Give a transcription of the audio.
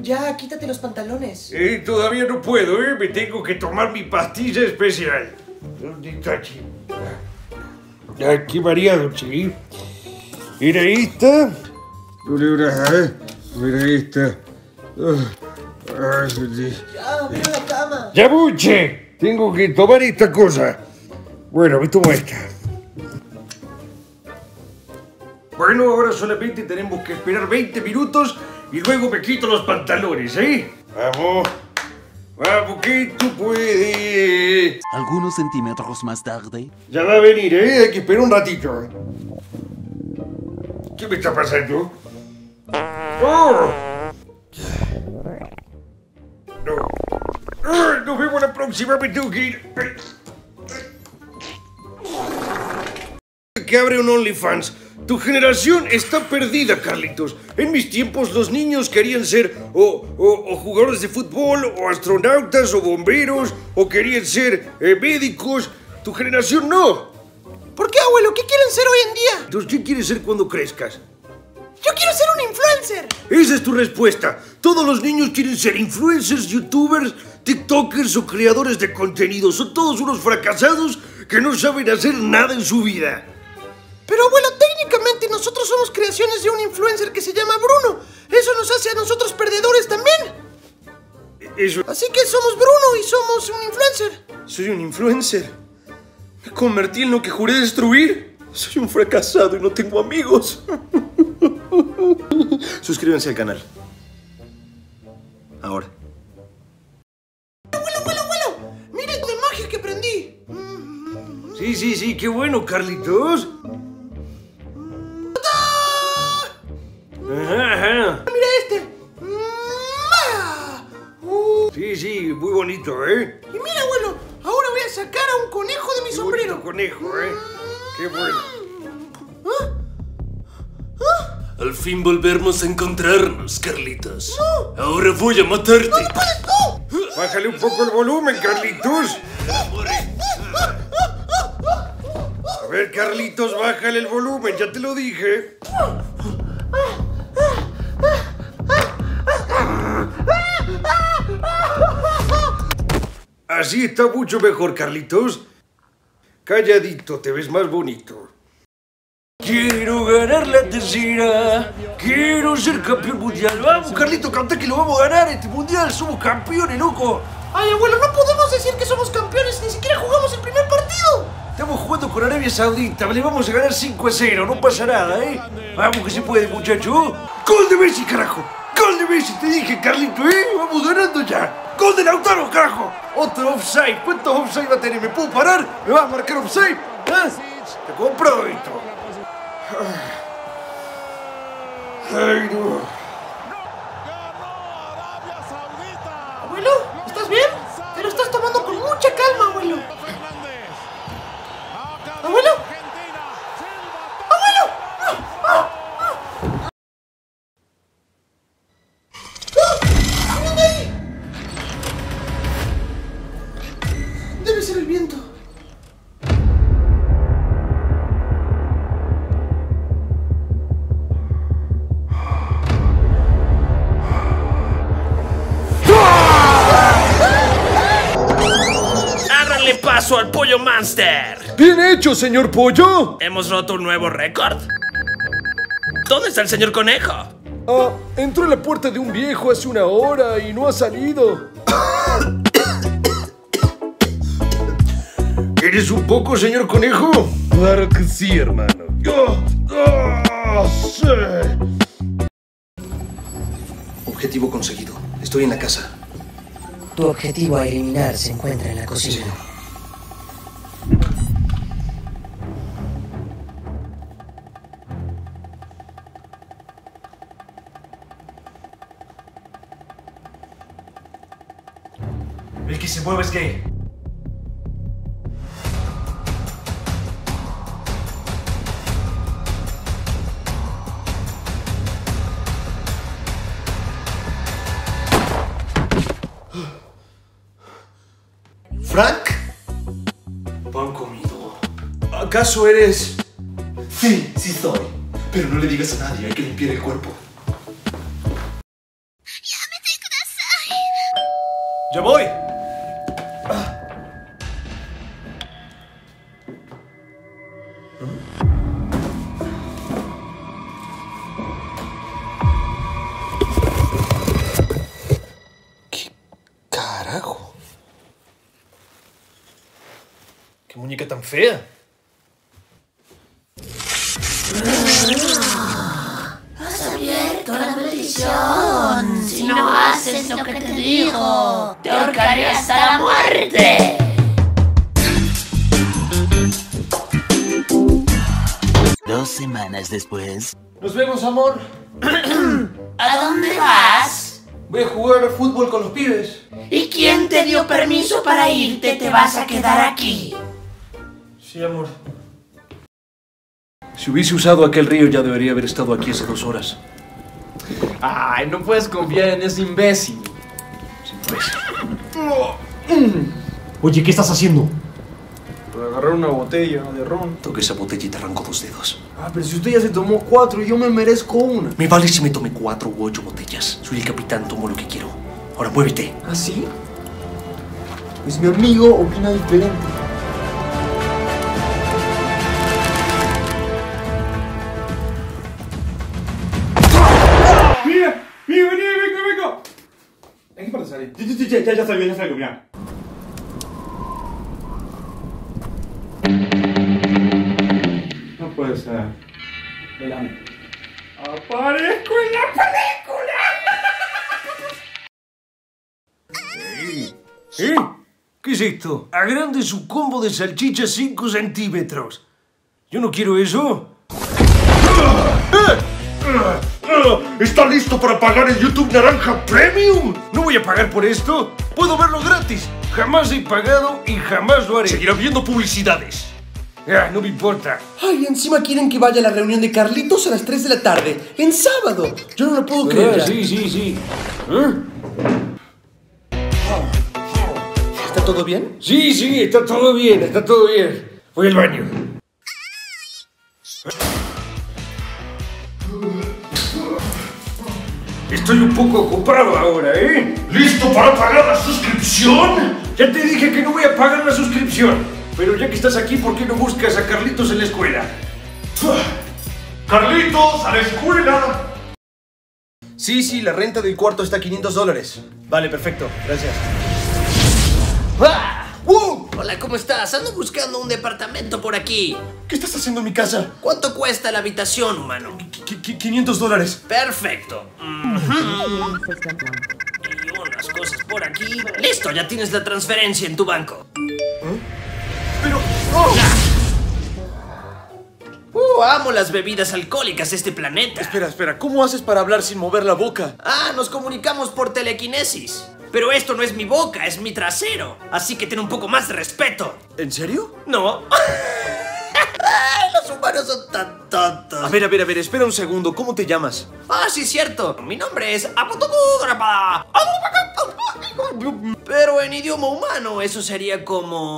Ya, quítate los pantalones. Eh, todavía no puedo, ¿eh? Me tengo que tomar mi pastilla especial. ¿Dónde está, chi? Ah, qué variado, chi. Mira esta. Mira, eh. Mira esta. Ah, sí. Ya, ven a la cama. ¡Ya, buche! Tengo que tomar esta cosa. Bueno, me tomo esta. Bueno, ahora solamente tenemos que esperar 20 minutos y luego me quito los pantalones, ¿eh? Vamos. Vamos, que tú puedes. Algunos centímetros más tarde. Ya va a venir, ¿eh? Hay que esperar un ratito. ¿Qué me está pasando? ¡Oh! No. Nos vemos la próxima, me tengo que ir. Que abre un OnlyFans. Tu generación está perdida, Carlitos. En mis tiempos los niños querían ser o, o- o jugadores de fútbol, o astronautas, o bomberos, o querían ser eh, médicos. Tu generación no. ¿Por qué, abuelo? ¿Qué quieren ser hoy en día? Entonces, ¿qué quieres ser cuando crezcas? Yo quiero ser un influencer. Esa es tu respuesta. Todos los niños quieren ser influencers, youtubers, tiktokers o creadores de contenido. Son todos unos fracasados que no saben hacer nada en su vida. Pero, abuelo, nosotros somos creaciones de un influencer que se llama Bruno. Eso nos hace a nosotros perdedores también. Eso. Así que somos Bruno y somos un influencer. Soy un influencer. Me convertí en lo que juré destruir. Soy un fracasado y no tengo amigos. Suscríbanse al canal. Ahora. Abuelo, abuelo, abuelo. Mira el de magia que aprendí. Sí, sí, sí, qué bueno, Carlitos. Conejo, ¿eh? Qué bueno. Al fin volvernos a encontrarnos, Carlitos. Ahora voy a matarte. Bájale un poco el volumen, Carlitos. A ver, Carlitos, bájale el volumen, ya te lo dije. Así está mucho mejor, Carlitos. Calladito, te ves más bonito. Quiero ganar la tercera. Quiero ser campeón mundial. Vamos, Carlito, canta que lo vamos a ganar este mundial. Somos campeones, loco. Ay, abuelo, no podemos decir que somos campeones, ni siquiera jugamos el primer partido. Estamos jugando con Arabia Saudita, le vamos a ganar 5 a 0, no pasa nada, ¿eh? Vamos que se puede, muchacho. ¡Gol de Messi, carajo! ¡Gol de Messi, te dije, Carlito, eh! ¡Vamos ganando ya! ¡Gol de Lautaro, carajo! Otro offside, ¿cuántos offside va a tener? ¿Me puedo parar? ¿Me vas a marcar offside? ¿Eh? Te compro esto. Ay, no. Paso al pollo monster! ¡Bien hecho, señor Pollo! Hemos roto un nuevo récord. ¿Dónde está el señor conejo? Ah, entró en la puerta de un viejo hace una hora y no ha salido. ¿Eres un poco, señor conejo? Claro que sí, hermano. ¡Oh! ¡Oh! ¡Sí! Objetivo conseguido. Estoy en la casa. Tu objetivo a eliminar se encuentra en la cocina. El que se mueve es gay. ¿Frank? Pan comido. ¿Acaso eres...? Sí, sí soy. Pero no le digas a nadie, hay que limpiar el cuerpo. ¿Qué carajo? ¿Qué muñeca tan fea? la maldición. Si no haces lo que te digo, te ahorcaré hasta la muerte. Dos semanas después. Nos vemos, amor. ¿A dónde vas? Voy a jugar fútbol con los pibes. ¿Y quién te dio permiso para irte? Te vas a quedar aquí. Sí, amor. Si hubiese usado aquel río ya debería haber estado aquí hace dos horas. Ay, no puedes confiar en ese imbécil. Oye, ¿qué estás haciendo? Agarrar una botella de ron. Toque esa botella y te arranco dos dedos. Ah, pero si usted ya se tomó cuatro, yo me merezco una. Me vale si me tomé cuatro u ocho botellas. Soy el capitán, tomo lo que quiero. Ahora muévete. ¿Ah, sí? Pues mi amigo opina diferente. ¡Mira! ¡Mira, vení, vengo, vengo! ¿En qué parte salí? Ya, ya, ya salgo, ya salgo, mira. Puede ser. Velame. ¡Aparezco en la película! ¿Eh? ¿Qué es esto? Agrande su combo de salchicha 5 centímetros. Yo no quiero eso. ¿Está listo para pagar el YouTube Naranja Premium? No voy a pagar por esto. Puedo verlo gratis. Jamás he pagado y jamás lo haré. Seguirá viendo publicidades. Ah, no me importa. Ay, encima quieren que vaya a la reunión de Carlitos a las 3 de la tarde, en sábado. Yo no lo puedo creer. Ah, ya. sí, sí, sí. ¿Eh? ¿Está todo bien? Sí, sí, está todo bien, está todo bien. Voy al baño. Estoy un poco ocupado ahora, ¿eh? ¿Listo para pagar la suscripción? Ya te dije que no voy a pagar la suscripción. Pero ya que estás aquí, ¿por qué no buscas a Carlitos en la escuela? ¡Carlitos, a la escuela! Sí, sí, la renta del cuarto está a 500 dólares. Vale, perfecto. Gracias. ¡Ah! ¡Uh! Hola, ¿cómo estás? Ando buscando un departamento por aquí. ¿Qué estás haciendo en mi casa? ¿Cuánto cuesta la habitación, humano? Qu- qu- 500 dólares. Perfecto. Ujú. Y unas cosas por aquí. Listo, ya tienes la transferencia en tu banco. Pero... ¡Oh! Uh, amo las bebidas alcohólicas de este planeta. Espera, espera. ¿Cómo haces para hablar sin mover la boca? Ah, nos comunicamos por telequinesis. Pero esto no es mi boca, es mi trasero. Así que ten un poco más de respeto. ¿En serio? No. Ay, Los humanos son tan tontos. A ver, a ver, a ver. Espera un segundo. ¿Cómo te llamas? Ah, sí, cierto. Mi nombre es Apotokudrapa. Pero en idioma humano eso sería como...